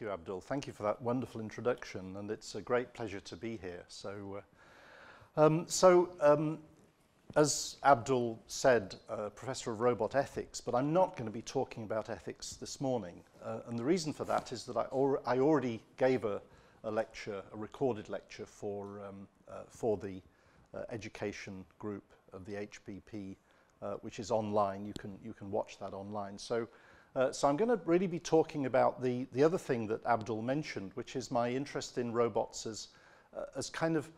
Thank you, Abdul. Thank you for that wonderful introduction, and it's a great pleasure to be here. So, uh, um, so um, as Abdul said, uh, Professor of Robot Ethics, but I'm not going to be talking about ethics this morning. Uh, and the reason for that is that I, I already gave a, a, lecture, a recorded lecture for, um, uh, for the uh, education group of the HBP, uh, which is online. You can, you can watch that online. So uh, so I'm going to really be talking about the, the other thing that Abdul mentioned, which is my interest in robots as, uh, as kind of,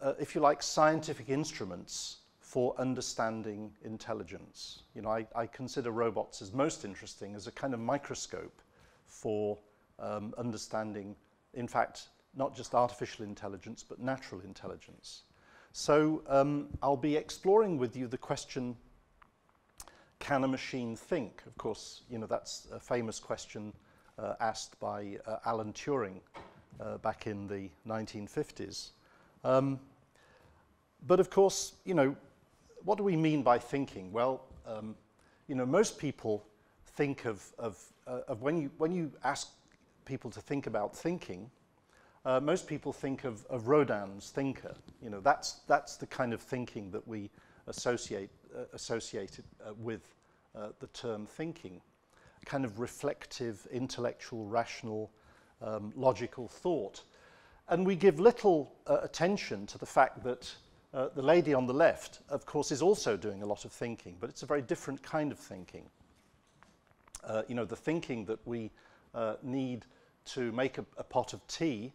uh, if you like, scientific instruments for understanding intelligence. You know, I, I consider robots as most interesting as a kind of microscope for um, understanding, in fact, not just artificial intelligence, but natural intelligence. So um, I'll be exploring with you the question can a machine think? Of course, you know, that's a famous question uh, asked by uh, Alan Turing uh, back in the 1950s. Um, but of course, you know, what do we mean by thinking? Well, um, you know, most people think of, of, uh, of when, you, when you ask people to think about thinking, uh, most people think of, of Rodin's thinker. You know, that's, that's the kind of thinking that we associate, associated uh, with uh, the term thinking, kind of reflective, intellectual, rational, um, logical thought. And we give little uh, attention to the fact that uh, the lady on the left, of course, is also doing a lot of thinking, but it's a very different kind of thinking. Uh, you know, the thinking that we uh, need to make a, a pot of tea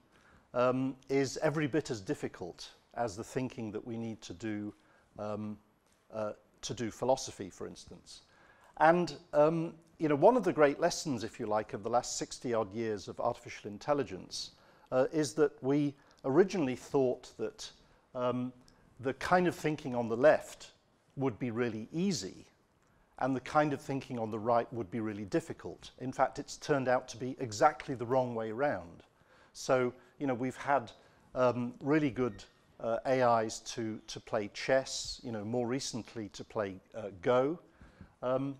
um, is every bit as difficult as the thinking that we need to do um, uh, to do philosophy, for instance. And um, you know, one of the great lessons, if you like, of the last 60 odd years of artificial intelligence uh, is that we originally thought that um, the kind of thinking on the left would be really easy and the kind of thinking on the right would be really difficult. In fact, it's turned out to be exactly the wrong way around. So, you know, we've had um, really good uh, AIs to, to play chess, you know, more recently to play uh, Go. Um,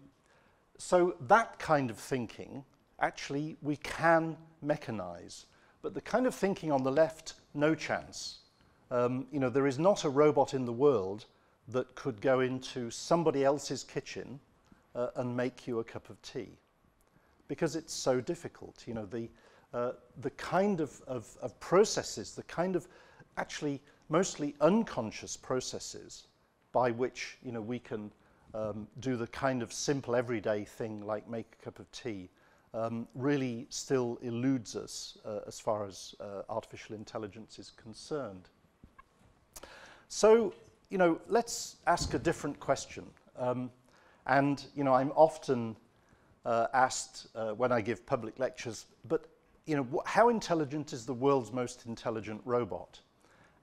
so that kind of thinking, actually, we can mechanize. But the kind of thinking on the left, no chance. Um, you know, there is not a robot in the world that could go into somebody else's kitchen uh, and make you a cup of tea because it's so difficult. You know, the, uh, the kind of, of, of processes, the kind of actually mostly unconscious processes by which, you know, we can um, do the kind of simple everyday thing like make a cup of tea um, really still eludes us uh, as far as uh, artificial intelligence is concerned. So, you know, let's ask a different question. Um, and, you know, I'm often uh, asked uh, when I give public lectures, but, you know, how intelligent is the world's most intelligent robot?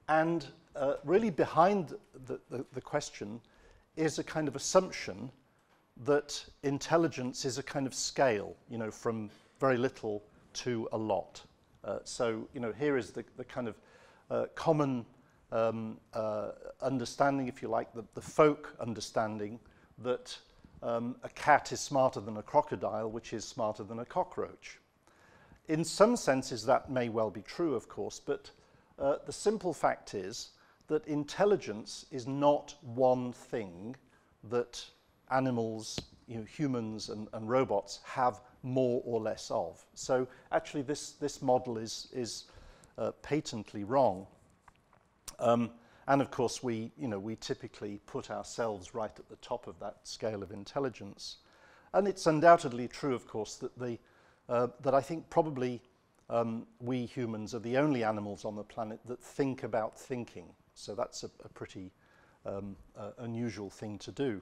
And uh, really behind the, the, the question is a kind of assumption that intelligence is a kind of scale, you know, from very little to a lot. Uh, so, you know, here is the, the kind of uh, common um, uh, understanding, if you like, the, the folk understanding that um, a cat is smarter than a crocodile, which is smarter than a cockroach. In some senses, that may well be true, of course, but uh, the simple fact is that intelligence is not one thing that animals, you know, humans and, and robots have more or less of. So actually this, this model is, is uh, patently wrong. Um, and of course we, you know, we typically put ourselves right at the top of that scale of intelligence. And it's undoubtedly true, of course, that, the, uh, that I think probably um, we humans are the only animals on the planet that think about thinking. So that's a, a pretty um, uh, unusual thing to do.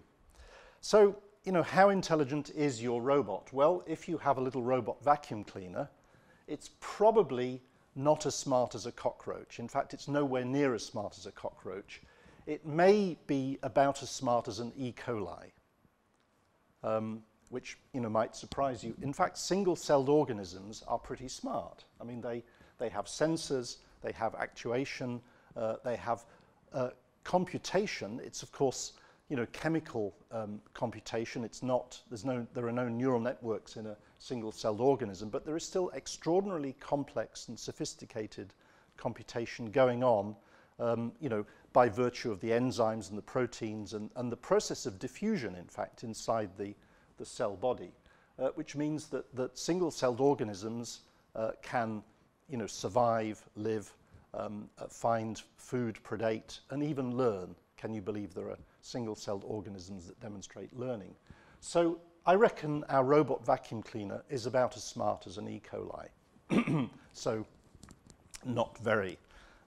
So, you know, how intelligent is your robot? Well, if you have a little robot vacuum cleaner, it's probably not as smart as a cockroach. In fact, it's nowhere near as smart as a cockroach. It may be about as smart as an E. coli, um, which you know, might surprise you. In fact, single-celled organisms are pretty smart. I mean, they, they have sensors, they have actuation, uh, they have uh, computation. It's, of course, you know, chemical um, computation. It's not, there's no, there are no neural networks in a single-celled organism, but there is still extraordinarily complex and sophisticated computation going on, um, you know, by virtue of the enzymes and the proteins and, and the process of diffusion, in fact, inside the, the cell body, uh, which means that, that single-celled organisms uh, can, you know, survive, live, um, uh, find food, predate, and even learn. Can you believe there are single-celled organisms that demonstrate learning? So I reckon our robot vacuum cleaner is about as smart as an E. coli. so not very,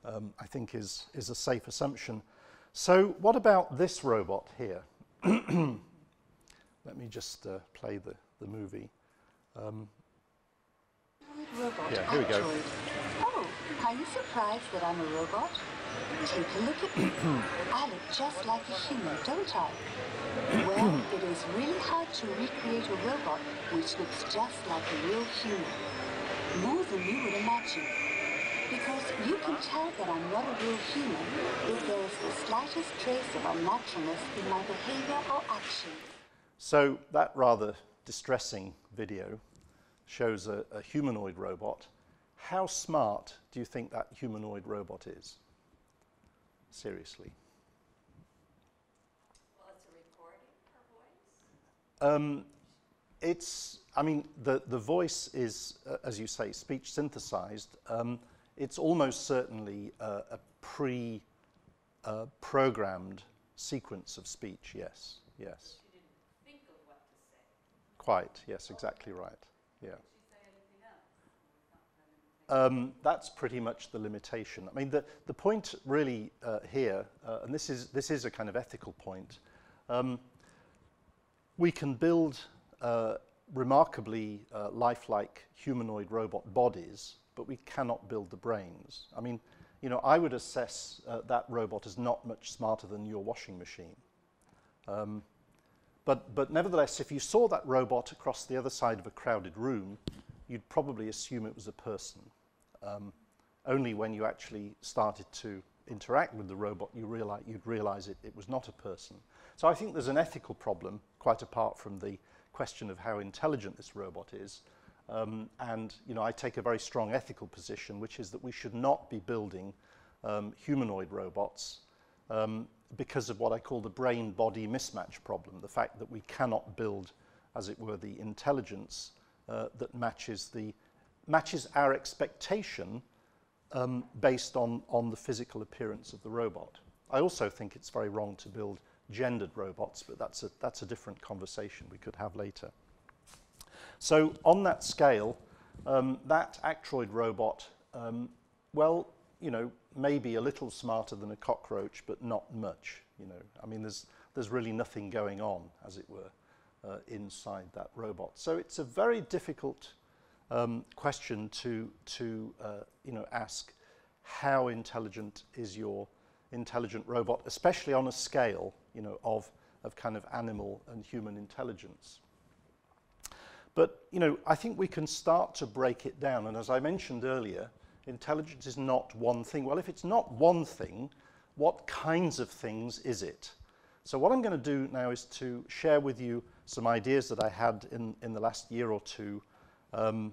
um, I think is, is a safe assumption. So what about this robot here? Let me just uh, play the, the movie. Um, robot Yeah, here we go. Oh, are you surprised that I'm a robot? Take a look at me. I look just like a human, don't I? Well, it is really hard to recreate a robot which looks just like a real human. More than you would imagine. Because you can tell that I'm not a real human if there is the slightest trace of unnaturalness in my behavior or action. So that rather distressing video shows a, a humanoid robot. How smart do you think that humanoid robot is? Seriously. Well, it's a recording, her voice? Um, it's, I mean, the, the voice is, uh, as you say, speech synthesized. Um, it's almost certainly uh, a pre uh, programmed sequence of speech, yes, yes. She didn't think of what to say. Quite, yes, exactly right. Yeah. Did she say anything else? Or was that the limitation? Um, that's pretty much the limitation. I mean, the, the point really uh, here, uh, and this is, this is a kind of ethical point, um, we can build uh, remarkably uh, lifelike humanoid robot bodies, but we cannot build the brains. I mean, you know, I would assess uh, that robot as not much smarter than your washing machine. Um, but, but nevertheless, if you saw that robot across the other side of a crowded room, you'd probably assume it was a person. Um, only when you actually started to interact with the robot, you realize, you'd realize it, it was not a person. So I think there's an ethical problem, quite apart from the question of how intelligent this robot is. Um, and you know, I take a very strong ethical position, which is that we should not be building um, humanoid robots um, because of what I call the brain-body mismatch problem, the fact that we cannot build, as it were, the intelligence uh, that matches, the, matches our expectation um, based on, on the physical appearance of the robot. I also think it's very wrong to build gendered robots, but that's a, that's a different conversation we could have later. So on that scale, um, that Actroid robot, um, well, you know, maybe a little smarter than a cockroach, but not much. You know, I mean, there's there's really nothing going on, as it were, uh, inside that robot. So it's a very difficult um, question to to uh, you know ask. How intelligent is your intelligent robot, especially on a scale, you know, of of kind of animal and human intelligence? But you know, I think we can start to break it down. And as I mentioned earlier, intelligence is not one thing. Well, if it's not one thing, what kinds of things is it? So what I'm going to do now is to share with you some ideas that I had in, in the last year or two um,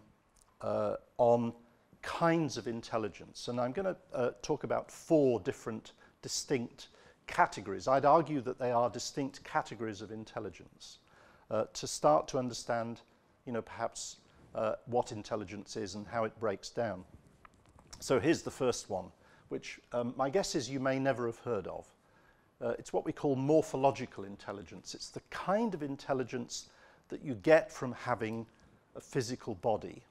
uh, on kinds of intelligence. And I'm going to uh, talk about four different distinct categories. I'd argue that they are distinct categories of intelligence uh, to start to understand, you know, perhaps uh, what intelligence is and how it breaks down. So here's the first one, which um, my guess is you may never have heard of. Uh, it's what we call morphological intelligence. It's the kind of intelligence that you get from having a physical body.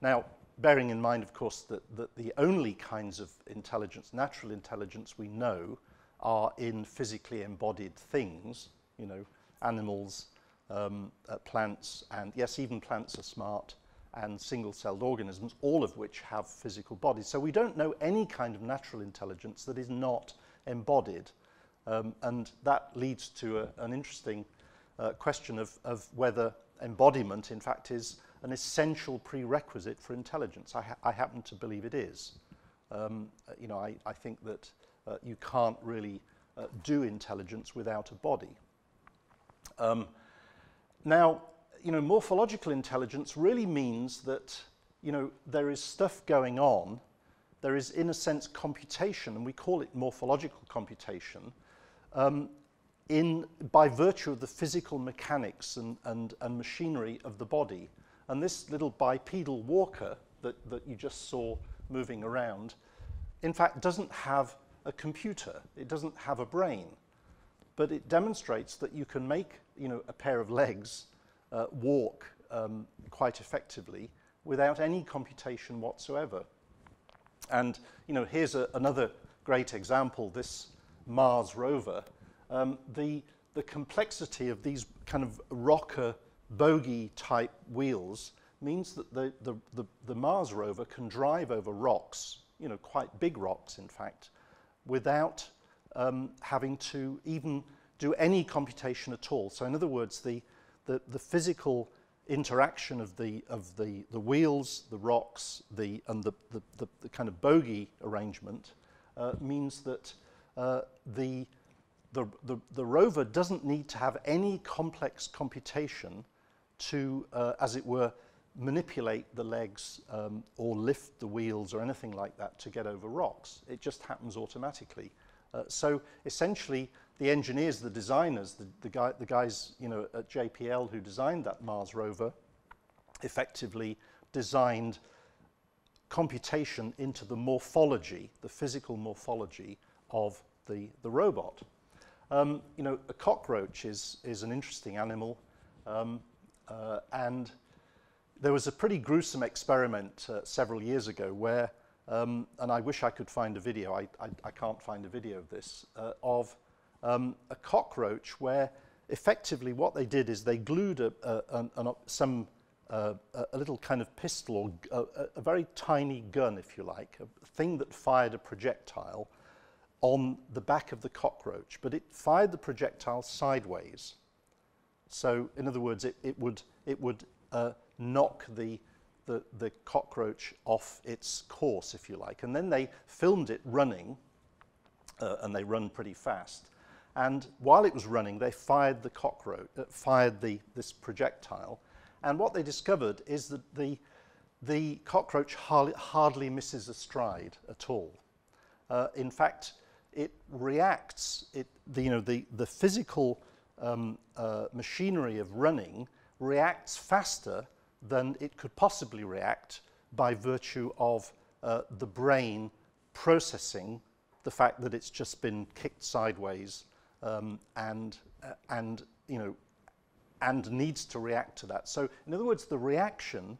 Now, bearing in mind, of course, that, that the only kinds of intelligence, natural intelligence we know, are in physically embodied things, you know, animals, um, uh, plants, and yes, even plants are smart, and single-celled organisms, all of which have physical bodies. So we don't know any kind of natural intelligence that is not embodied. Um, and that leads to a, an interesting uh, question of, of whether embodiment, in fact, is an essential prerequisite for intelligence. I, ha I happen to believe it is. Um, uh, you know, I, I think that uh, you can't really uh, do intelligence without a body. Um, now, you know, morphological intelligence really means that, you know, there is stuff going on. There is, in a sense, computation, and we call it morphological computation, um, in, by virtue of the physical mechanics and, and, and machinery of the body. And this little bipedal walker that, that you just saw moving around, in fact, doesn't have a computer. It doesn't have a brain. But it demonstrates that you can make you know, a pair of legs uh, walk um, quite effectively without any computation whatsoever. And you know, here's a, another great example, this Mars rover. Um, the, the complexity of these kind of rocker bogie type wheels means that the, the, the, the Mars rover can drive over rocks, you know, quite big rocks in fact, without um, having to even do any computation at all. So in other words, the, the, the physical interaction of the, of the, the wheels, the rocks, the, and the, the, the, the kind of bogie arrangement uh, means that uh, the, the, the, the rover doesn't need to have any complex computation to, uh, as it were, manipulate the legs um, or lift the wheels or anything like that to get over rocks. It just happens automatically. Uh, so essentially, the engineers, the designers, the, the, guy, the guys you know, at JPL who designed that Mars rover effectively designed computation into the morphology, the physical morphology of the, the robot. Um, you know, a cockroach is, is an interesting animal, um, uh, and there was a pretty gruesome experiment uh, several years ago where, um, and I wish I could find a video, I, I, I can't find a video of this, uh, of um, a cockroach where effectively what they did is they glued a, a, some, uh, a little kind of pistol or a, a very tiny gun, if you like, a thing that fired a projectile on the back of the cockroach, but it fired the projectile sideways. So, in other words, it, it would, it would uh, knock the, the, the cockroach off its course, if you like. And then they filmed it running, uh, and they run pretty fast. And while it was running, they fired the cockroach, uh, fired the, this projectile. And what they discovered is that the, the cockroach hardly, hardly misses a stride at all. Uh, in fact, it reacts, it, the, you know, the, the physical um, uh, machinery of running reacts faster than it could possibly react by virtue of uh, the brain processing the fact that it's just been kicked sideways um, and, uh, and, you know, and needs to react to that. So, in other words, the reaction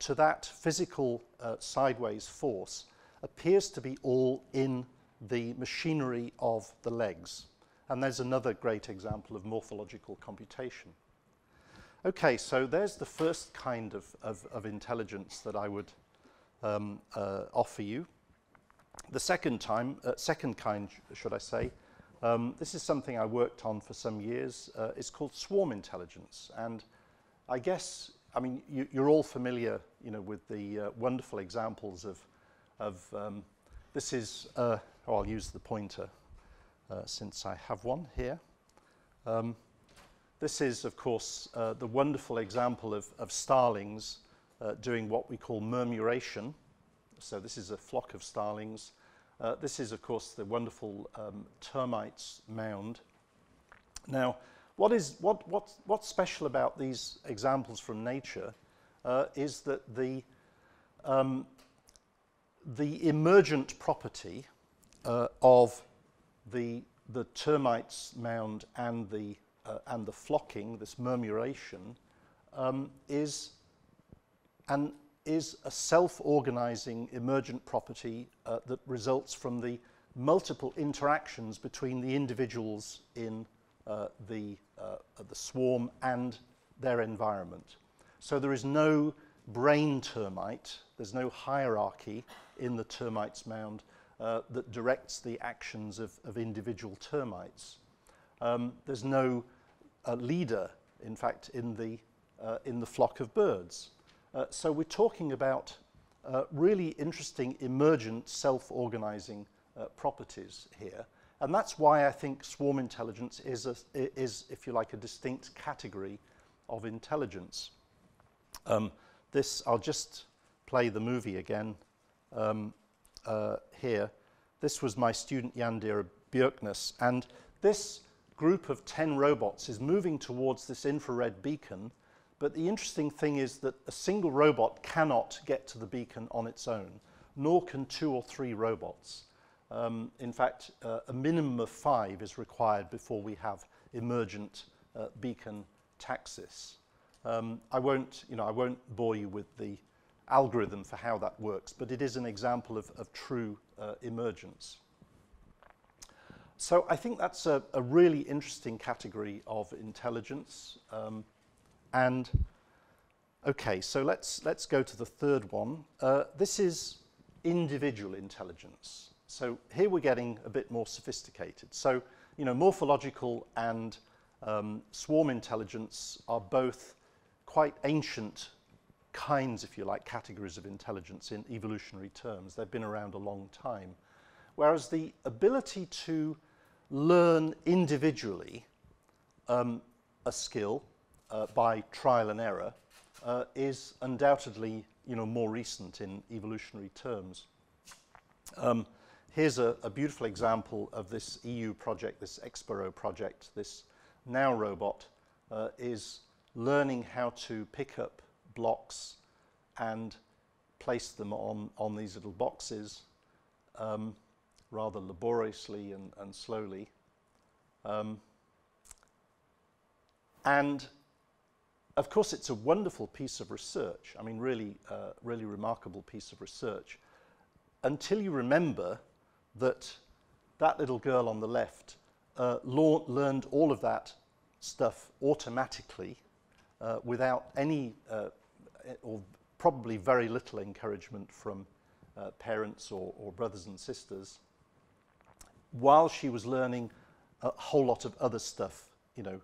to that physical uh, sideways force appears to be all in the machinery of the legs. And there's another great example of morphological computation. Okay, so there's the first kind of, of, of intelligence that I would um, uh, offer you. The second time, uh, second kind, should I say, um, this is something I worked on for some years. Uh, it's called swarm intelligence. And I guess, I mean, you, are all familiar, you know, with the uh, wonderful examples of, of um, this is, uh, oh, I'll use the pointer uh, since I have one here. Um, this is, of course, uh, the wonderful example of, of starlings uh, doing what we call murmuration. So this is a flock of starlings uh, this is, of course, the wonderful um, termites mound. Now, what is, what, what, what's special about these examples from nature uh, is that the, um, the emergent property uh, of the, the termites mound and the, uh, and the flocking, this murmuration, um, is an is a self-organizing emergent property uh, that results from the multiple interactions between the individuals in uh, the, uh, the swarm and their environment. So there is no brain termite, there's no hierarchy in the termites mound uh, that directs the actions of, of individual termites. Um, there's no uh, leader, in fact, in the, uh, in the flock of birds. Uh, so we're talking about uh, really interesting emergent self-organizing uh, properties here. And that's why I think swarm intelligence is, a, is if you like, a distinct category of intelligence. Um, this, I'll just play the movie again um, uh, here. This was my student Yandira Björknes, and this group of 10 robots is moving towards this infrared beacon, but the interesting thing is that a single robot cannot get to the beacon on its own, nor can two or three robots. Um, in fact, uh, a minimum of five is required before we have emergent uh, beacon taxis. Um, I won't, you know, I won't bore you with the algorithm for how that works, but it is an example of, of true uh, emergence. So I think that's a, a really interesting category of intelligence. Um, and okay, so let's, let's go to the third one. Uh, this is individual intelligence. So here we're getting a bit more sophisticated. So, you know, morphological and um, swarm intelligence are both quite ancient kinds, if you like, categories of intelligence in evolutionary terms. They've been around a long time. Whereas the ability to learn individually um, a skill uh, by trial and error uh, is undoubtedly you know, more recent in evolutionary terms. Um, here's a, a, beautiful example of this EU project, this XPERO project. This NAO robot uh, is learning how to pick up blocks and place them on, on these little boxes um, rather laboriously and, and slowly. Um, and of course, it's a wonderful piece of research. I mean, really, uh, really remarkable piece of research. Until you remember that that little girl on the left uh, learned all of that stuff automatically uh, without any uh, or probably very little encouragement from uh, parents or, or, brothers and sisters, while she was learning a whole lot of other stuff, you know,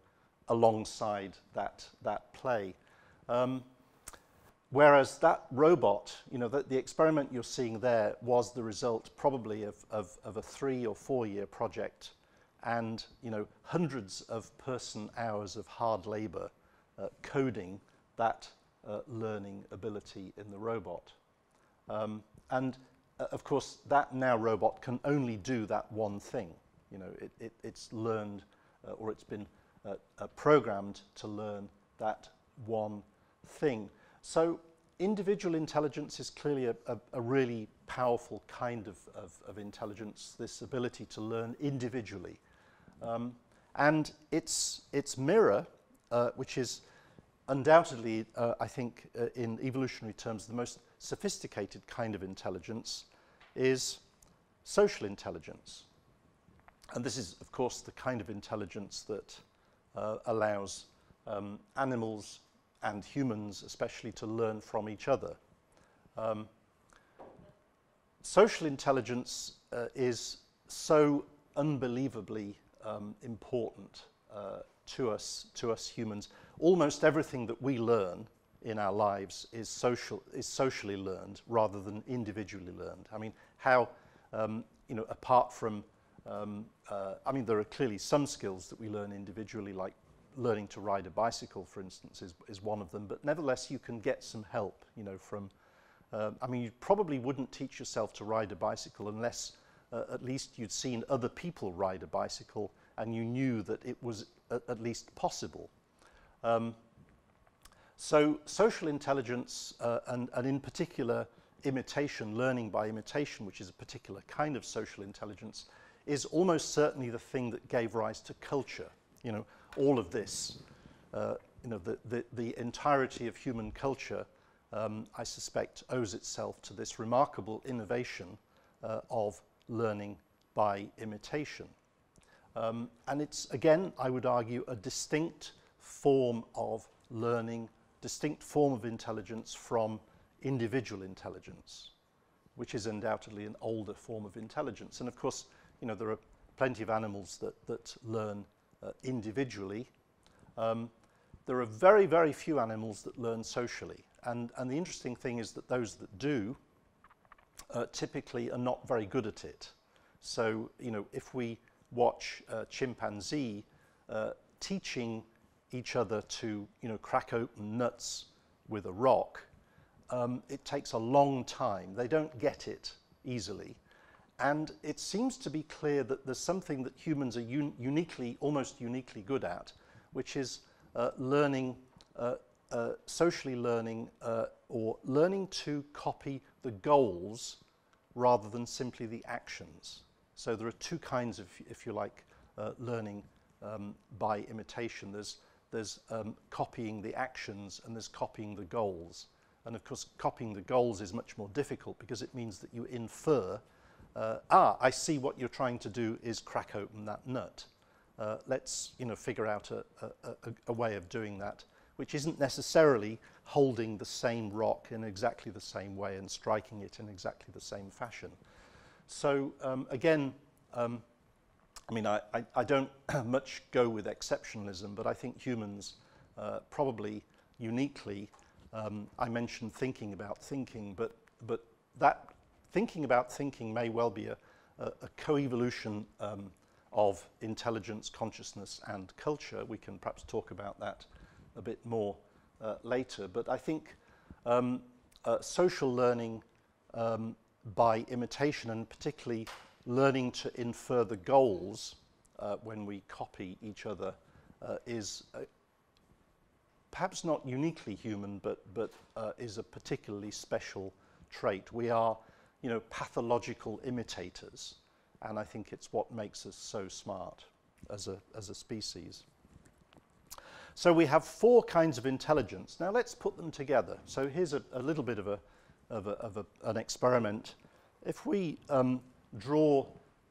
alongside that, that play. Um, whereas that robot, you know, the, the, experiment you're seeing there was the result probably of, of, of a three or four year project and, you know, hundreds of person hours of hard labor uh, coding that uh, learning ability in the robot. Um, and uh, of course, that NAO robot can only do that one thing. You know, it, it, it's learned uh, or it's been uh, uh, programmed to learn that one thing. So individual intelligence is clearly a, a, a really powerful kind of, of, of, intelligence, this ability to learn individually. Um, and its, its mirror, uh, which is undoubtedly, uh, I think, uh, in evolutionary terms, the most sophisticated kind of intelligence is social intelligence. And this is, of course, the kind of intelligence that uh, allows um, animals and humans, especially, to learn from each other. Um, social intelligence uh, is so unbelievably um, important uh, to us, to us humans. Almost everything that we learn in our lives is, social, is socially learned rather than individually learned. I mean, how, um, you know, apart from, um, uh, I mean, there are clearly some skills that we learn individually, like learning to ride a bicycle, for instance, is, is one of them, but nevertheless, you can get some help, you know, from, uh, I mean, you probably wouldn't teach yourself to ride a bicycle unless uh, at least you'd seen other people ride a bicycle and you knew that it was at, at least possible. Um, so social intelligence uh, and, and in particular imitation, learning by imitation, which is a particular kind of social intelligence, is almost certainly the thing that gave rise to culture. You know, all of this, uh, you know, the, the, the entirety of human culture, um, I suspect, owes itself to this remarkable innovation uh, of learning by imitation. Um, and it's, again, I would argue, a distinct form of learning, distinct form of intelligence from individual intelligence, which is undoubtedly an older form of intelligence. And of course, you know, there are plenty of animals that, that learn uh, individually. Um, there are very, very few animals that learn socially. And, and the interesting thing is that those that do uh, typically are not very good at it. So, you know, if we watch a chimpanzee uh, teaching each other to, you know, crack open nuts with a rock, um, it takes a long time. They don't get it easily. And it seems to be clear that there's something that humans are un- uniquely, almost uniquely good at, which is uh, learning, uh, uh, socially learning, uh, or learning to copy the goals rather than simply the actions. So there are two kinds of, if you like, uh, learning um, by imitation. There's, there's um, copying the actions and there's copying the goals. And of course, copying the goals is much more difficult because it means that you infer, uh, ah, I see what you're trying to do is crack open that nut. Uh, let's you know, figure out a, a, a, a way of doing that, which isn't necessarily holding the same rock in exactly the same way and striking it in exactly the same fashion. So um, again, um, I mean, I, I, I don't much go with exceptionalism, but I think humans uh, probably uniquely, um, I mentioned thinking about thinking, but, but that thinking about thinking may well be a, a, a co-evolution um, of intelligence, consciousness, and culture. We can perhaps talk about that a bit more uh, later, but I think um, uh, social learning um, by imitation and particularly learning to infer the goals uh, when we copy each other uh, is uh, perhaps not uniquely human, but, but uh, is a particularly special trait. We are, you know, pathological imitators, and I think it's what makes us so smart as a, as a species. So we have four kinds of intelligence. Now let's put them together. So here's a, a little bit of, a, of, a, of a, an experiment. If we um, draw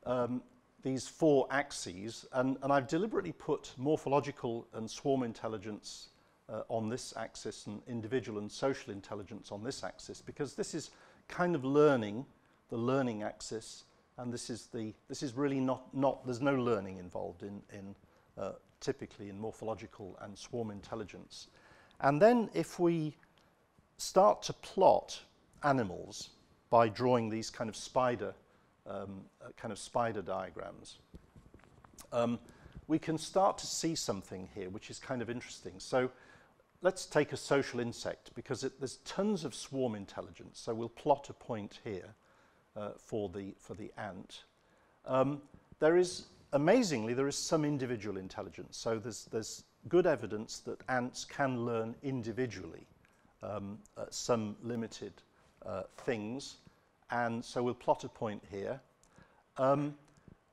um, these four axes, and, and I've deliberately put morphological and swarm intelligence uh, on this axis and individual and social intelligence on this axis, because this is kind of learning, the learning axis, and this is, the, this is really not, not, there's no learning involved in, in uh, typically in morphological and swarm intelligence. And then if we start to plot animals by drawing these kind of spider um, uh, kind of spider diagrams, um, we can start to see something here which is kind of interesting. So let's take a social insect because it, there's tons of swarm intelligence. So we'll plot a point here uh, for, the, for the ant. Um, there is, amazingly, there is some individual intelligence. So there's, there's good evidence that ants can learn individually um, uh, some limited uh, things. And so we'll plot a point here. Um,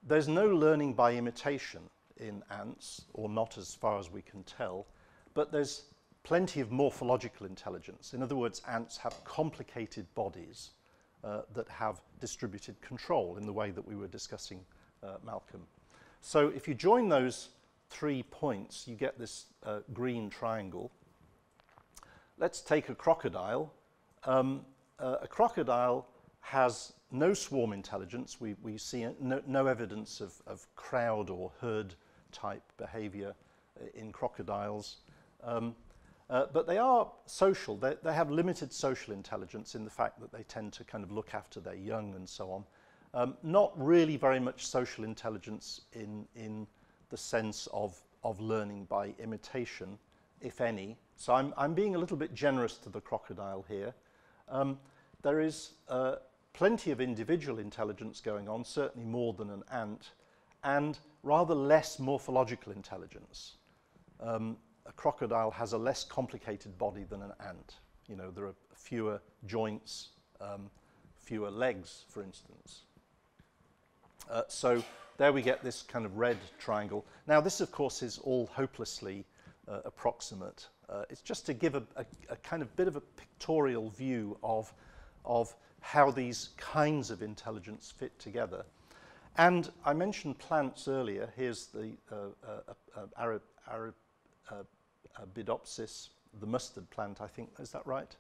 there's no learning by imitation in ants, or not as far as we can tell, but there's plenty of morphological intelligence. In other words, ants have complicated bodies uh, that have distributed control in the way that we were discussing, uh, Malcolm. So if you join those three points, you get this uh, green triangle. Let's take a crocodile. Um, uh, a crocodile has no swarm intelligence. We, we see no, no evidence of, of crowd or herd type behavior uh, in crocodiles. Um, uh, but they are social. They, they have limited social intelligence in the fact that they tend to kind of look after their young and so on. Um, not really very much social intelligence in, in the sense of, of learning by imitation, if any. So I'm, I'm being a little bit generous to the crocodile here. Um, there is uh, plenty of individual intelligence going on, certainly more than an ant, and rather less morphological intelligence. Um, a crocodile has a less complicated body than an ant. You know, there are fewer joints, um, fewer legs, for instance. Uh, so there we get this kind of red triangle. Now, this, of course, is all hopelessly uh, approximate. Uh, it's just to give a, a, a kind of bit of a pictorial view of, of how these kinds of intelligence fit together. And I mentioned plants earlier. Here's the uh, uh, uh, Arab, Arab, uh, Bidopsis, the mustard plant, I think, is that right?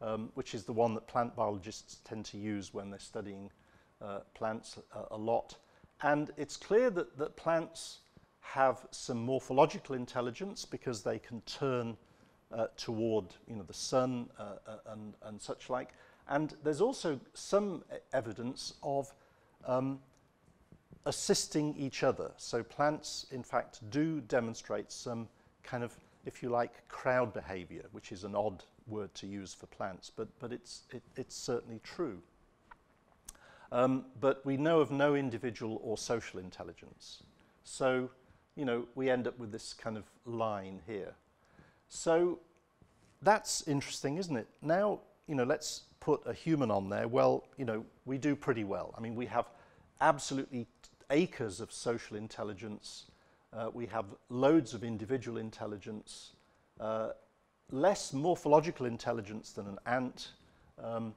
Um, which is the one that plant biologists tend to use when they're studying uh, plants a, a lot. And it's clear that, that plants have some morphological intelligence because they can turn uh, toward you know, the sun uh, uh and, and such like. And there's also some evidence of um, assisting each other. So plants, in fact, do demonstrate some kind of, if you like, crowd behavior, which is an odd word to use for plants, but, but it's, it, it's certainly true. Um, but we know of no individual or social intelligence. So, you know, we end up with this kind of line here. So that's interesting, isn't it? Now, you know, let's put a human on there. Well, you know, we do pretty well. I mean, we have absolutely acres of social intelligence. Uh, we have loads of individual intelligence, uh, less morphological intelligence than an ant, um,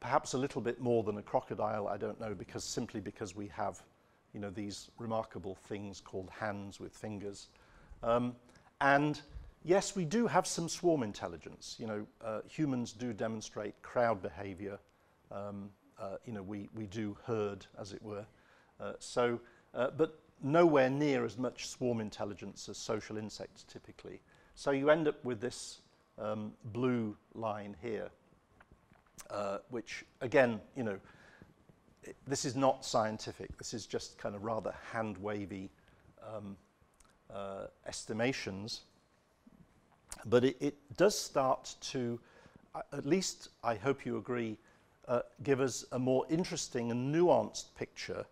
perhaps a little bit more than a crocodile, I don't know, because simply because we have, you know, these remarkable things called hands with fingers. Um, and yes, we do have some swarm intelligence. You know, uh, humans do demonstrate crowd behavior. Um, uh, you know, we, we do herd, as it were. Uh, so, uh, but nowhere near as much swarm intelligence as social insects typically. So you end up with this um, blue line here, uh, which again, you know, this is not scientific. This is just kind of rather hand wavy um, uh, estimations. But it, it does start to, at least I hope you agree, uh, give us a more interesting and nuanced picture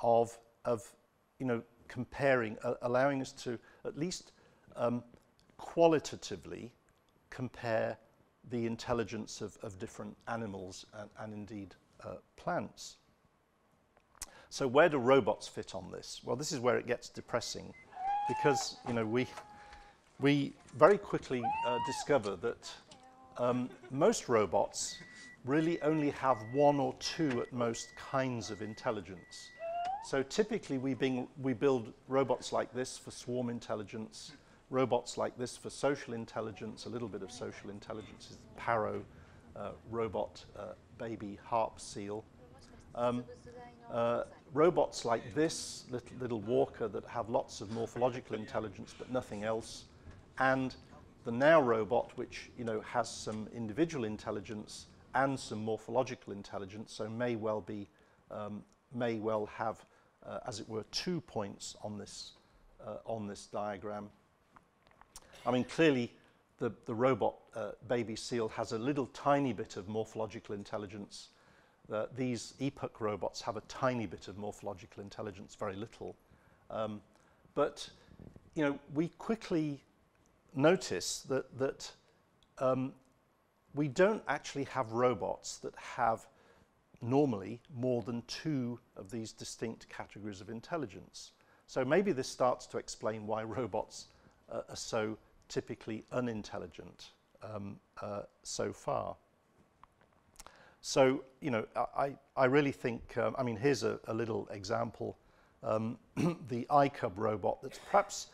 of, of you know, comparing, uh, allowing us to at least um, qualitatively compare the intelligence of, of different animals and, and indeed uh, plants. So where do robots fit on this? Well, this is where it gets depressing because, you know, we, we very quickly uh, discover that um, most robots really only have one or two at most kinds of intelligence. So typically we, we build robots like this for swarm intelligence, robots like this for social intelligence, a little bit of social intelligence is Paro uh, robot uh, baby harp seal. Um, uh, robots like this, little, little walker that have lots of morphological intelligence but nothing else, and the NAO robot, which you know has some individual intelligence and some morphological intelligence, so may well be um, may well have, uh, as it were, two points on this uh, on this diagram. I mean, clearly, the the robot uh, baby seal has a little tiny bit of morphological intelligence. Uh, these e-puck robots have a tiny bit of morphological intelligence, very little, um, but you know we quickly notice that, that um, we don't actually have robots that have normally more than two of these distinct categories of intelligence. So maybe this starts to explain why robots uh, are so typically unintelligent um, uh, so far. So, you know, I, I really think, um, I mean, here's a, a little example. Um, the iCub robot that's perhaps,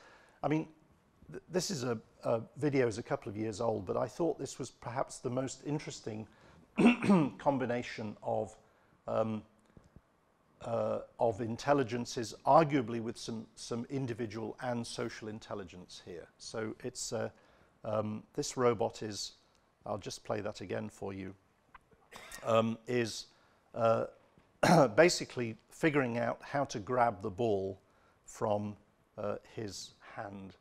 I mean, th this is a, uh, video is a couple of years old, but I thought this was perhaps the most interesting combination of um, uh, of intelligences, arguably with some some individual and social intelligence here. So it's uh, um, this robot is. I'll just play that again for you. Um, is uh, basically figuring out how to grab the ball from uh, his hand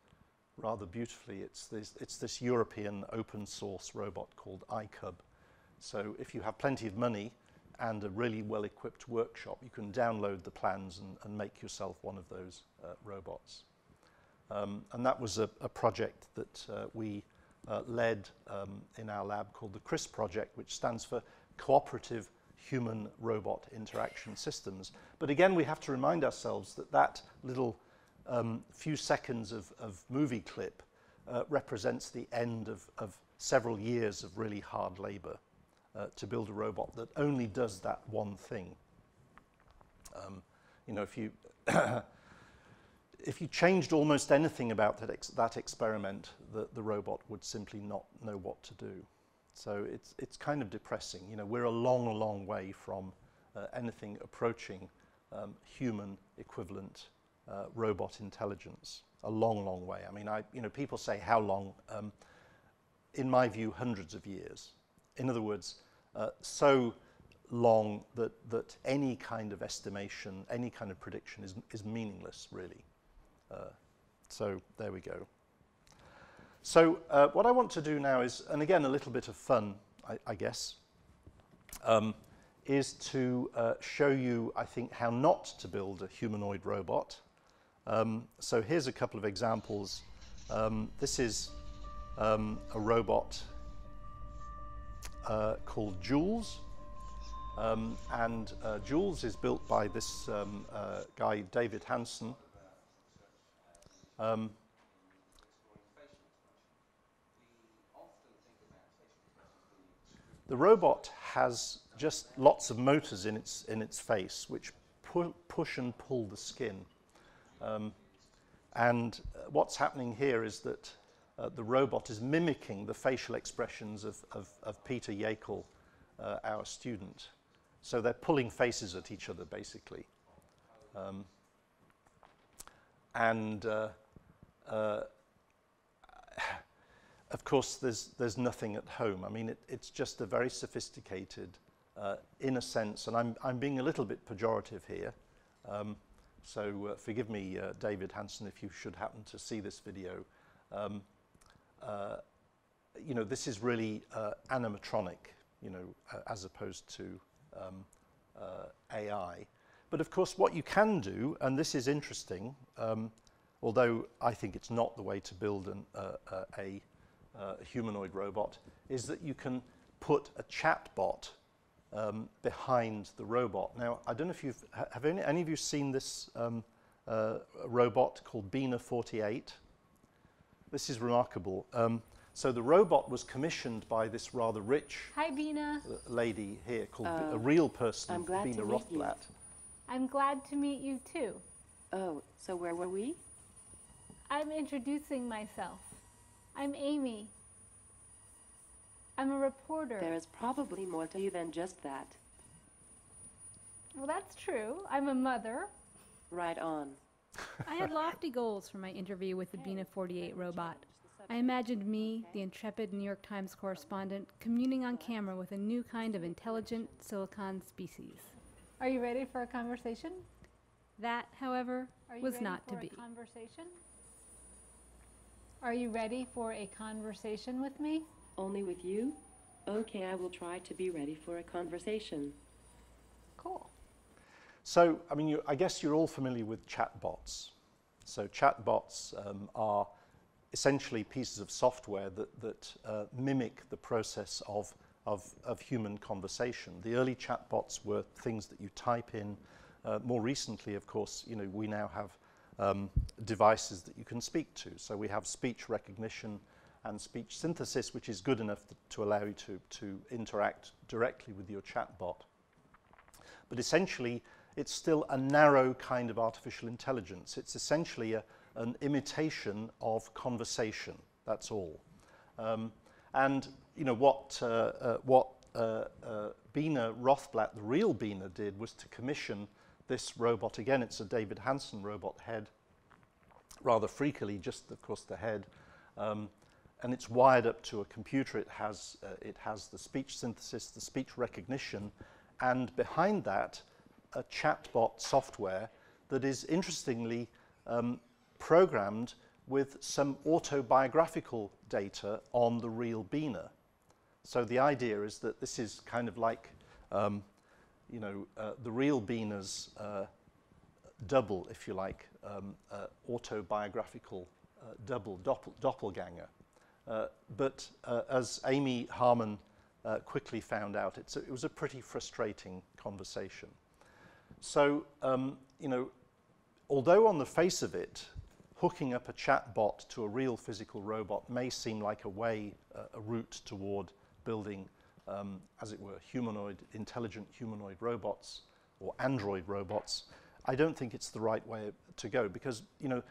rather beautifully. It's this, it's this European open source robot called iCub. So if you have plenty of money and a really well-equipped workshop, you can download the plans and, and make yourself one of those uh, robots. Um, and that was a, a project that uh, we uh, led um, in our lab called the CHRIS project, which stands for Cooperative Human-Robot Interaction Systems. But again, we have to remind ourselves that that little um, few seconds of, of movie clip uh, represents the end of, of several years of really hard labor uh, to build a robot that only does that one thing. Um, you know, if you, if you changed almost anything about that, ex that experiment, the, the robot would simply not know what to do. So it's, it's kind of depressing. You know, we're a long, long way from uh, anything approaching um, human equivalent uh, robot intelligence. A long, long way. I mean, I, you know, people say how long? Um, in my view, hundreds of years. In other words, uh, so long that, that any kind of estimation, any kind of prediction is, is meaningless, really. Uh, so there we go. So uh, what I want to do now is, and again, a little bit of fun, I, I guess, um, is to uh, show you, I think, how not to build a humanoid robot. Um, so here's a couple of examples. Um, this is um, a robot uh, called Jules. Um, and uh, Jules is built by this um, uh, guy, David Hanson. Um, the robot has just lots of motors in its, in its face which pu- push and pull the skin. Um, and uh, what's happening here is that uh, the robot is mimicking the facial expressions of, of, of Peter Jaeckel, uh, our student. So they're pulling faces at each other, basically. Um, and uh, uh, of course, there's, there's nothing at home. I mean, it, it's just a very sophisticated, uh, in a sense, and I'm, I'm being a little bit pejorative here. Um, so uh, forgive me, David Hanson, if you should happen to see this video. Um, you know, this is really uh, animatronic, you know, uh, as opposed to um, uh, AI. But of course, what you can do, and this is interesting, um, although I think it's not the way to build an, uh, uh, a, uh, humanoid robot, is that you can put a chatbot um, behind the robot. Now, I don't know if you've, ha- have any, any of you seen this um, uh, robot called Bina 48? This is remarkable. Um, so the robot was commissioned by this rather rich Hi, Bina. lady here called Uh, a real person, I'm glad Bina to meet you. Rothblatt. I'm glad to meet you too. Oh, so where were we? I'm introducing myself. I'm Amy. I'm a reporter. There is probably more to you than just that. well, that's true. I'm a mother. Right on. I had lofty goals for my interview with the Bina 48 robot. I imagined me, the intrepid New York Times correspondent, communing on camera with a new kind of intelligent silicon species. Are you ready for a conversation? That, however, Are you was ready not to for be. A conversation? Are you ready for a conversation with me? Only with you? Okay, I will try to be ready for a conversation. Cool. So, I mean, I guess you're all familiar with chatbots. So, chatbots um, are essentially pieces of software that, that uh, mimic the process of, of, of human conversation. The early chatbots were things that you type in. Uh, more recently, of course, you know, we now have um, devices that you can speak to. So, we have speech recognition and speech synthesis, which is good enough to, to allow you to, to interact directly with your chatbot. But essentially, it's still a narrow kind of artificial intelligence. It's essentially a, an imitation of conversation. That's all. Um, and you know what uh, uh, what uh, uh, Bina Rothblatt, the real Bina, did was to commission this robot. Again, it's a David Hanson robot head, rather freakily, just of course the head. Um, and it's wired up to a computer. It has, uh, it has the speech synthesis, the speech recognition, and behind that, a chatbot software that is interestingly um, programmed with some autobiographical data on the real Bina. So the idea is that this is kind of like, um, you know, uh, the real Bina's uh, double, if you like, um, uh, autobiographical uh, double, doppel, doppelganger. Uh, but uh, as Amy Harmon quickly found out, it was a pretty frustrating conversation. So, um, you know, although on the face of it, hooking up a chatbot to a real physical robot may seem like a way, uh, a route toward building, um, as it were, humanoid, intelligent humanoid robots or android robots, I don't think it's the right way to go because, you know,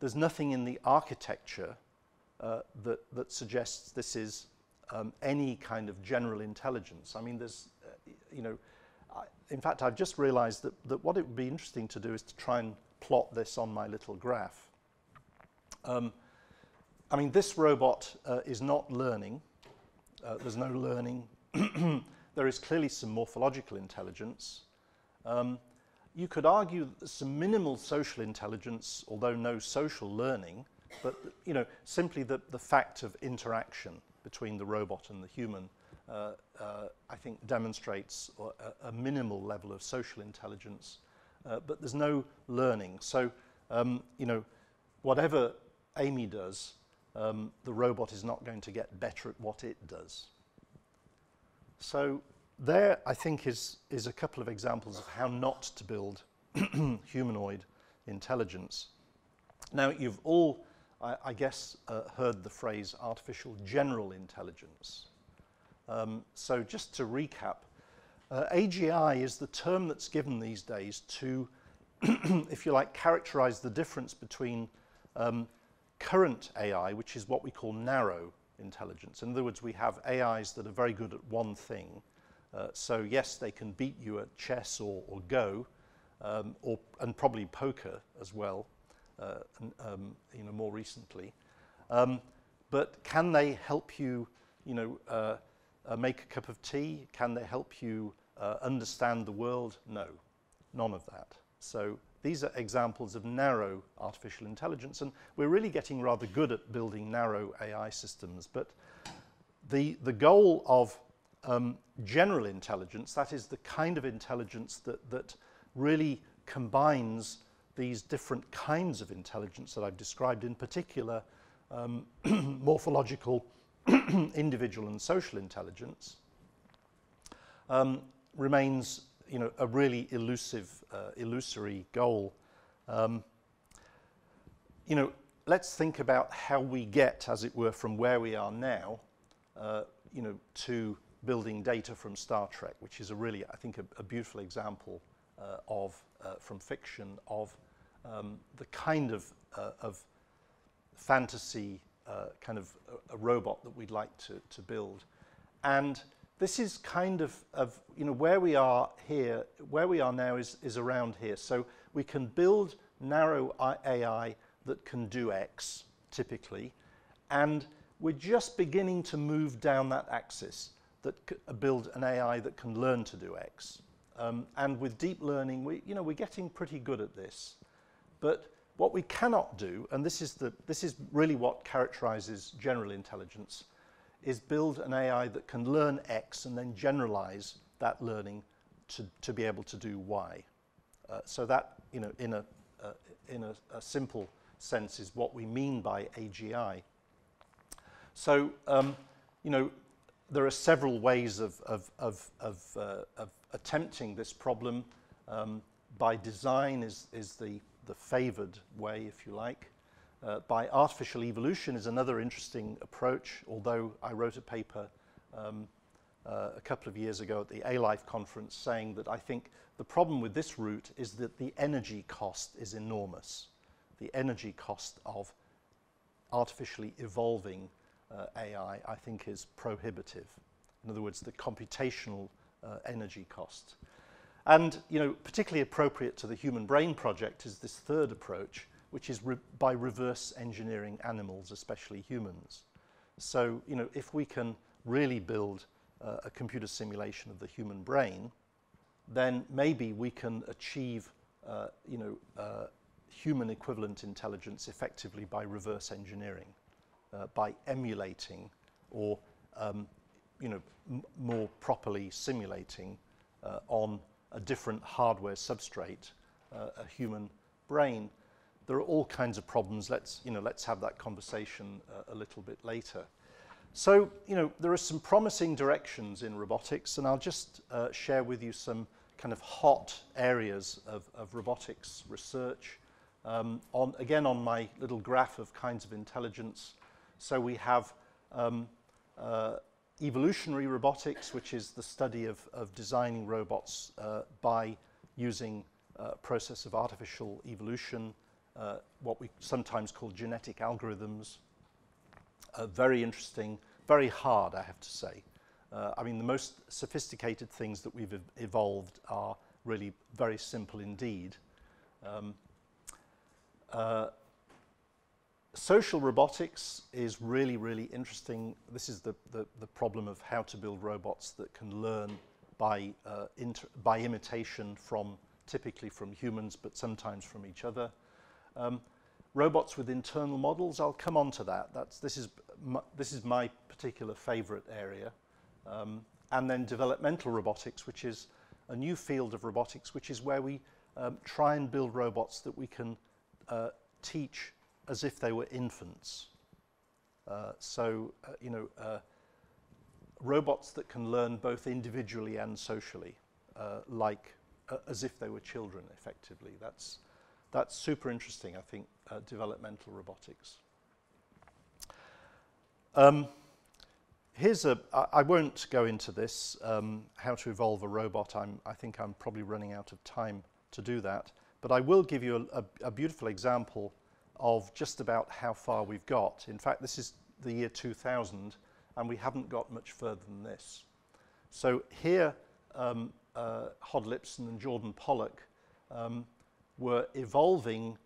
there's nothing in the architecture uh, that, that suggests this is um, any kind of general intelligence. I mean, there's, uh, you know, in fact, I've just realized that, that what it would be interesting to do is to try and plot this on my little graph. Um, I mean, this robot uh, is not learning. Uh, there's no learning. there is clearly some morphological intelligence. Um, you could argue some minimal social intelligence, although no social learning, but you know, simply the, the fact of interaction between the robot and the human, uh, uh, I think demonstrates a, a, minimal level of social intelligence, uh, but there's no learning. So, um, you know, whatever Amy does, um, the robot is not going to get better at what it does. So there, I think, is, is a couple of examples of how not to build humanoid intelligence. Now, you've all, I, I guess, uh, heard the phrase artificial general intelligence. Um, so just to recap, uh, AGI is the term that's given these days to, if you like, characterize the difference between um, current AI, which is what we call narrow intelligence. In other words, we have AIs that are very good at one thing. Uh, so yes, they can beat you at chess or, or Go, um, or, and probably poker as well, uh, um, you know, more recently. Um, but can they help you, you know, uh, uh make a cup of tea? Can they help you uh, understand the world? No, none of that. So these are examples of narrow artificial intelligence, and we're really getting rather good at building narrow AI systems. But the, the goal of um, general intelligence, that is the kind of intelligence that, that really combines these different kinds of intelligence that I've described, in particular um, morphological, individual and social intelligence, um, remains you know, a really elusive, uh, illusory goal. Um, you know, let's think about how we get, as it were, from where we are now, uh, you know, to building data from Star Trek, which is a really, I think, a, a beautiful example uh, of, uh, from fiction, of um, the kind of, uh, of fantasy uh, kind of a, a robot that we'd like to, to build. And this is kind of, of, you know, where we are here, where we are now is, is around here. So we can build narrow AI that can do X, typically, and we're just beginning to move down that axis that uh, build an AI that can learn to do X. Um, and with deep learning, we, you know, we're getting pretty good at this. But what we cannot do, and this is, the, this is really what characterizes general intelligence, is build an AI that can learn X and then generalize that learning to, to be able to do Y. Uh, so that, you know, in, a, uh, in a, a, simple sense is what we mean by AGI. So, um, you know, there are several ways of, of, of, of, uh, attempting this problem. Um, by design is, is the, the favored way, if you like. Uh, by artificial evolution is another interesting approach, although I wrote a paper um, uh, a couple of years ago at the A-Life conference saying that I think the problem with this route is that the energy cost is enormous. The energy cost of artificially evolving uh, AI, I think, is prohibitive. In other words, the computational uh, energy cost. And, you know, particularly appropriate to the Human Brain Project is this third approach, which is re by reverse engineering animals, especially humans. So, you know, if we can really build uh, a computer simulation of the human brain, then maybe we can achieve, uh, you know, uh, human equivalent intelligence effectively by reverse engineering, uh, by emulating or, um, you know, more properly simulating uh, on a different hardware substrate uh, a human brain there are all kinds of problems. Let's, you know, let's have that conversation uh, a little bit later. So, you know, there are some promising directions in robotics, and I'll just uh, share with you some kind of hot areas of, of robotics research. Um, on, again, on my little graph of kinds of intelligence. So we have um, uh, evolutionary robotics, which is the study of, of designing robots uh, by using uh, process of artificial evolution uh, what we sometimes call genetic algorithms. Uh, very interesting, very hard, I have to say. Uh, I mean, the most sophisticated things that we've ev evolved are really very simple indeed. Um, uh, social robotics is really, really interesting. This is the, the, the, problem of how to build robots that can learn by, uh, by imitation from typically from humans, but sometimes from each other. Um, robots with internal models, I'll come on to that. That's, this, is my, this is my particular favorite area. Um, and then developmental robotics, which is a new field of robotics, which is where we um, try and build robots that we can uh, teach as if they were infants. Uh, so, uh, you know, uh, robots that can learn both individually and socially, uh, like uh, as if they were children, effectively. That's, that's super interesting, I think, developmental robotics. Um, here's a, I, I won't go into this, um, how to evolve a robot. I'm, I think I'm probably running out of time to do that. But I will give you a, a, a beautiful example of just about how far we've got. In fact, this is the year 2000, and we haven't got much further than this. So here, um, uh, Hod Lipson and Jordan Pollack um, were evolving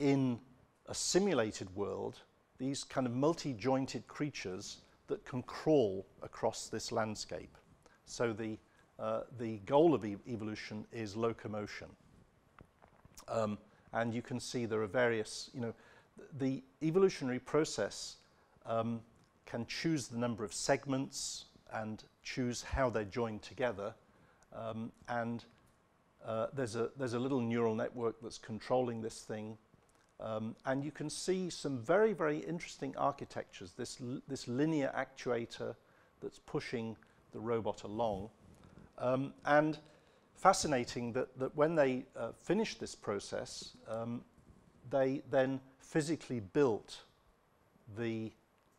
in a simulated world, these kind of multi-jointed creatures that can crawl across this landscape. So the, uh, the goal of e evolution is locomotion. Um, and you can see there are various, you know, the evolutionary process um, can choose the number of segments and choose how they're joined together. Um, and uh, there's, a, there's a little neural network that's controlling this thing. Um, and you can see some very, very interesting architectures. This, this linear actuator that's pushing the robot along. Um, and fascinating that, that when they uh, finished this process, um, they then physically built the,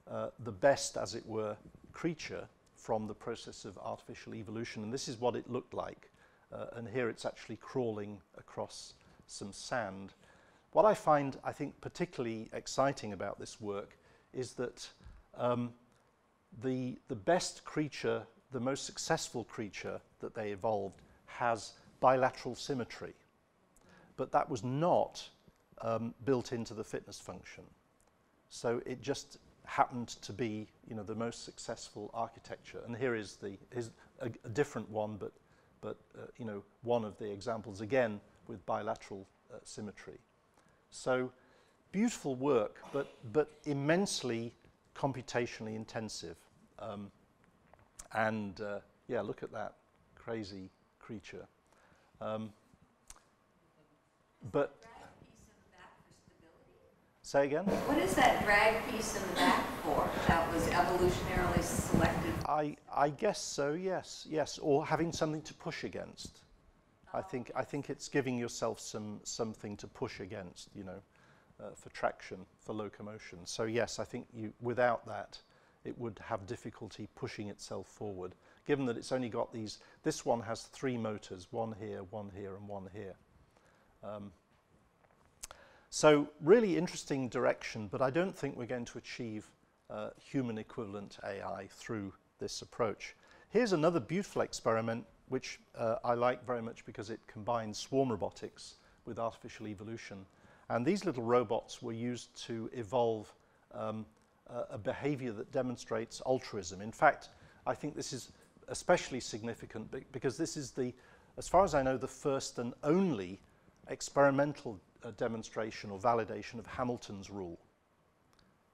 uh, the best, as it were, creature from the process of artificial evolution. And this is what it looked like. Uh, and here it's actually crawling across some sand. What I find, I think, particularly exciting about this work is that um, the, the best creature, the most successful creature that they evolved has bilateral symmetry. But that was not um, built into the fitness function. So it just happened to be you know, the most successful architecture. And here is, the, is a, a different one, but, but uh, you know, one of the examples, again, with bilateral uh, symmetry. So beautiful work, but, but immensely computationally intensive. Um, and uh, yeah, look at that crazy creature. Um, but say again. What is that drag piece in the back for? That was evolutionarily selected. I I guess so. Yes, yes, or having something to push against. I think I think it's giving yourself some something to push against. You know, uh, for traction, for locomotion. So yes, I think you without that, it would have difficulty pushing itself forward given that it's only got these, this one has three motors, one here, one here, and one here. Um, so really interesting direction, but I don't think we're going to achieve uh, human equivalent AI through this approach. Here's another beautiful experiment, which uh, I like very much because it combines swarm robotics with artificial evolution. And these little robots were used to evolve um, a, a behavior that demonstrates altruism. In fact, I think this is especially significant because this is the, as far as I know, the first and only experimental uh, demonstration or validation of Hamilton's rule.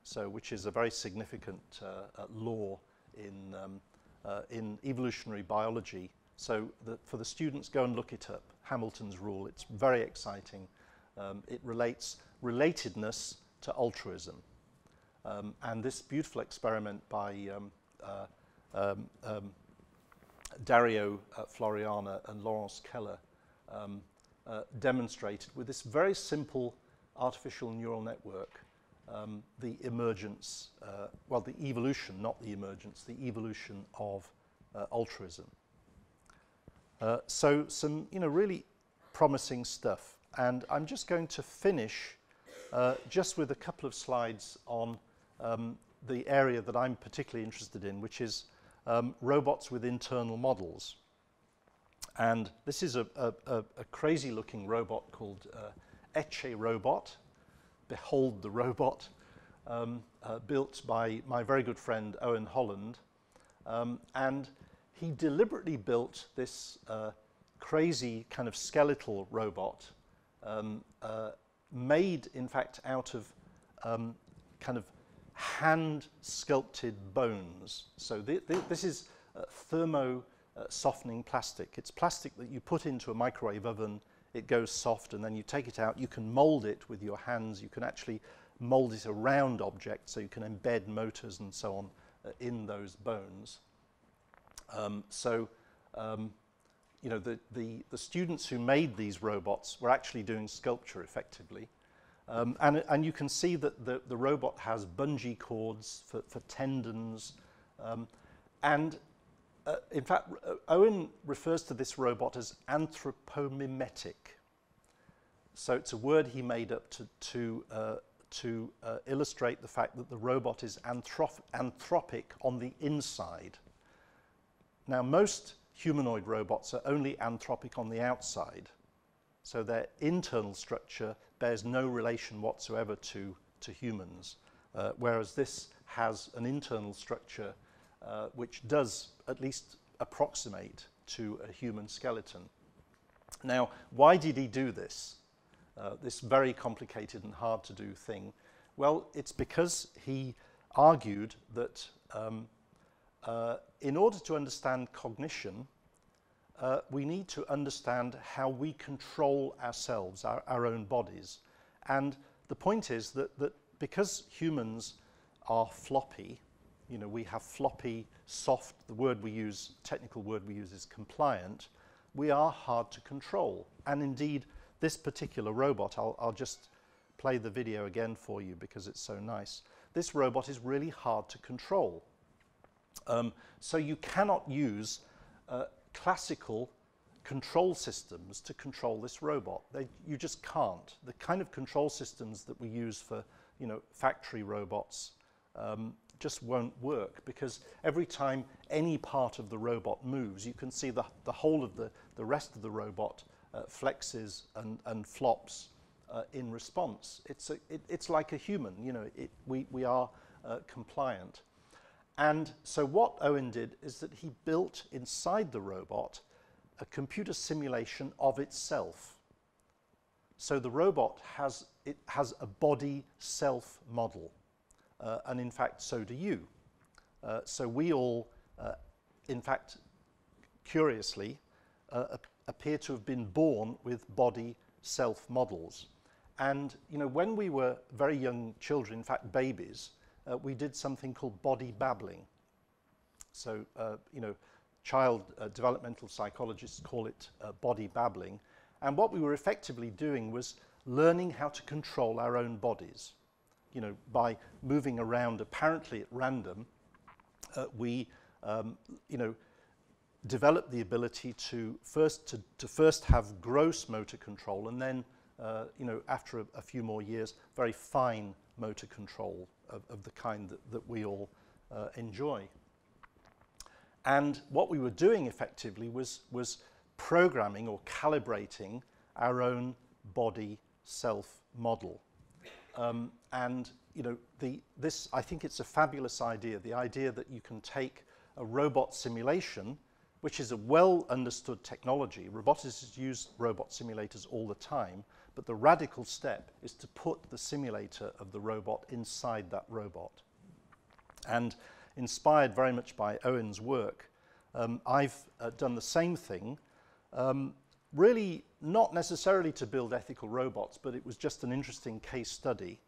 So, which is a very significant uh, uh, law in, um, uh, in evolutionary biology. So, the, for the students, go and look it up. Hamilton's rule. It's very exciting. Um, it relates relatedness to altruism. Um, and this beautiful experiment by um, uh, um, um, Dario uh, Floreano and Laurence Keller um, uh, demonstrated with this very simple artificial neural network um, the emergence, uh, well, the evolution, not the emergence, the evolution of uh, altruism. Uh, so some, you know, really promising stuff. And I'm just going to finish uh, just with a couple of slides on um, the area that I'm particularly interested in, which is um, robots with internal models. And this is a, a, a, crazy looking robot called uh, ECCEROBOT. Behold the robot. um, uh, built by my very good friend Owen Holland. Um, and he deliberately built this uh, crazy kind of skeletal robot um, uh, made, in fact, out of um, kind of hand sculpted bones. So th th this is uh, thermo uh, softening plastic. It's plastic that you put into a microwave oven, it goes soft, and then you take it out. You can mold it with your hands. You can actually mold it around objects, so you can embed motors and so on uh, in those bones. Um, so, um, you know, the, the, the students who made these robots were actually doing sculpture effectively. Um, and, and you can see that the, the robot has bungee cords for, for tendons. Um, and uh, in fact, uh, Owen refers to this robot as anthropomimetic. So it's a word he made up to, to, uh, to uh, illustrate the fact that the robot is anthrop anthropic on the inside. Now, most humanoid robots are only anthropic on the outside. So their internal structure bears no relation whatsoever to, to humans, uh, whereas this has an internal structure uh, which does at least approximate to a human skeleton. Now, why did he do this? Uh, this very complicated and hard to do thing? Well, it's because he argued that um, uh, in order to understand cognition, uh, we need to understand how we control ourselves, our, our own bodies. And the point is that, that because humans are floppy, you know, we have floppy, soft, the word we use, technical word we use is compliant, we are hard to control. And indeed, this particular robot, I'll, I'll just play the video again for you because it's so nice. This robot is really hard to control. Um, so you cannot use uh, classical control systems to control this robot. They, you just can't. The kind of control systems that we use for you know, factory robots um, just won't work because every time any part of the robot moves, you can see the, the whole of the, the rest of the robot uh, flexes and, and flops uh, in response. It's, a, it, it's like a human, you know, it, we, we are uh, compliant. And so what Owen did is that he built inside the robot a computer simulation of itself. So the robot has, it has a body self model. Uh, and in fact, so do you. Uh, so we all, uh, in fact, curiously, uh, appear to have been born with body self models. And you know, when we were very young children, in fact babies, uh, we did something called body babbling. So, uh, you know, child uh, developmental psychologists call it uh, body babbling. And what we were effectively doing was learning how to control our own bodies. You know, by moving around apparently at random, uh, we, um, you know, develop the ability to first, to, to first have gross motor control and then, uh, you know, after a, a few more years, very fine motor control of, of the kind that, that we all uh, enjoy. And what we were doing effectively was, was programming or calibrating our own body self model. Um, and you know, the, this, I think it's a fabulous idea, the idea that you can take a robot simulation, which is a well understood technology. Roboticists use robot simulators all the time, but the radical step is to put the simulator of the robot inside that robot. And inspired very much by Owen's work, um, I've uh, done the same thing, um, really not necessarily to build ethical robots, but it was just an interesting case study.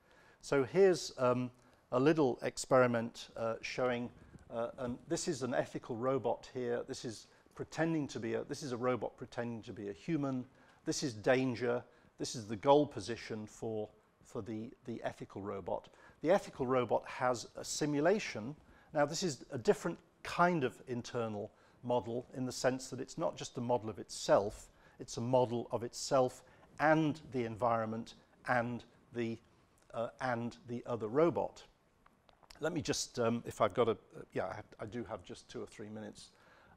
So here's um, a little experiment uh, showing, uh, and this is an ethical robot here. This is pretending to be a, this is a robot pretending to be a human. This is danger. This is the goal position for, for the, the ethical robot. The ethical robot has a simulation. Now, this is a different kind of internal model in the sense that it's not just a model of itself, it's a model of itself and the environment and the, uh, and the other robot. Let me just, um, if I've got a, uh, yeah, I, have, I, do have just two or three minutes.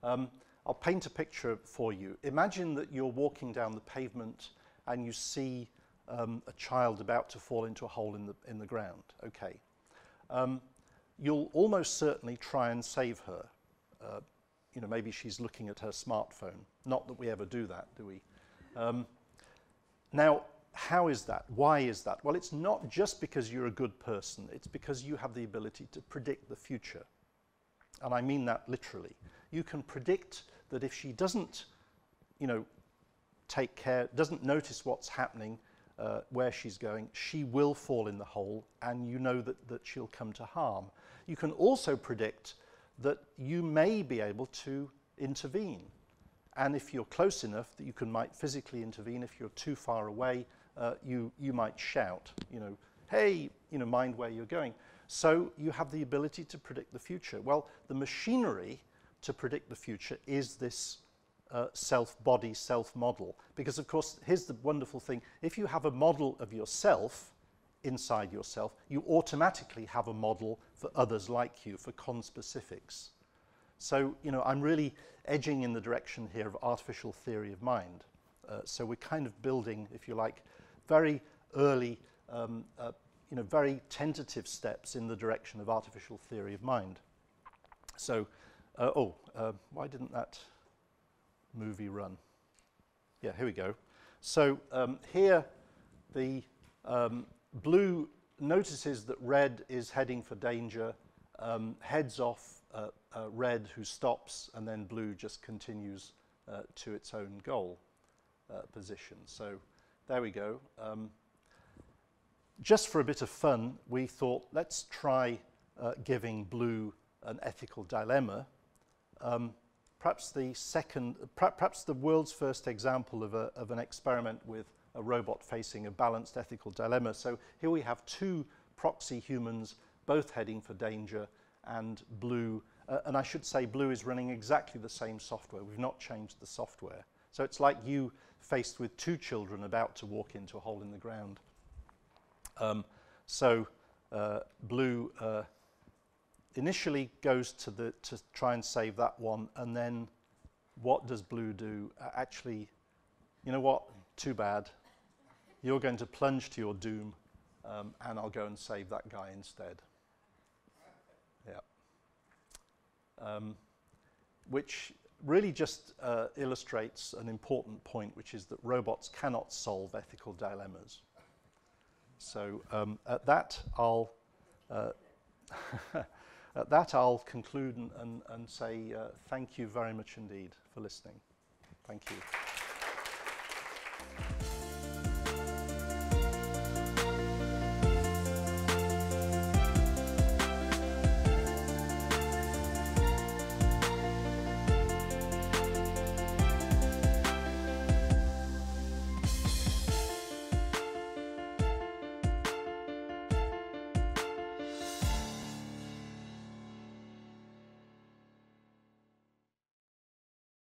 Um, I'll paint a picture for you. Imagine that you're walking down the pavement and you see um, a child about to fall into a hole in the, in the ground. Okay. um, you'll almost certainly try and save her. Uh, you know, maybe she's looking at her smartphone. Not that we ever do that, do we? Um, now, how is that? Why is that? Well, it's not just because you're a good person, it's because you have the ability to predict the future. And I mean that literally. You can predict that if she doesn't, you know, take care, doesn't notice what's happening, uh, where she's going, she will fall in the hole and you know that, that she'll come to harm. You can also predict that you may be able to intervene. And if you're close enough that you can might physically intervene, if you're too far away, uh, you, you might shout, you know, hey, you know, mind where you're going. So you have the ability to predict the future. Well, the machinery to predict the future is this uh, self-body, self-model. Because of course, here's the wonderful thing. If you have a model of yourself inside yourself, you automatically have a model for others like you, for conspecifics. So, you know, I'm really edging in the direction here of artificial theory of mind. Uh, so we're kind of building, if you like, very early, um, uh, you know, very tentative steps in the direction of artificial theory of mind. So, uh, oh, uh, why didn't that movie run? Yeah, here we go. So um, here, the um, blue notices that red is heading for danger, um, heads off uh, uh, red, who stops, and then blue just continues uh, to its own goal uh, position. So there we go. Um, just for a bit of fun, we thought let's try uh, giving blue an ethical dilemma. Perhaps the second, perhaps the world's first example of, a, of an experiment with a robot facing a balanced ethical dilemma. So here we have two proxy humans, both heading for danger, and Blue, uh, and I should say Blue is running exactly the same software. We've not changed the software. So it's like you faced with two children about to walk into a hole in the ground. Um, so uh, Blue uh, initially goes to, the, to try and save that one, and then what does Blue do? Uh, actually, you know what? Too bad. You're going to plunge to your doom, um, and I'll go and save that guy instead. Yeah. Um, which really just uh, illustrates an important point, which is that robots cannot solve ethical dilemmas. So um, at that, I'll uh, at that I'll conclude and, and, and say uh, thank you very much indeed for listening. Thank you.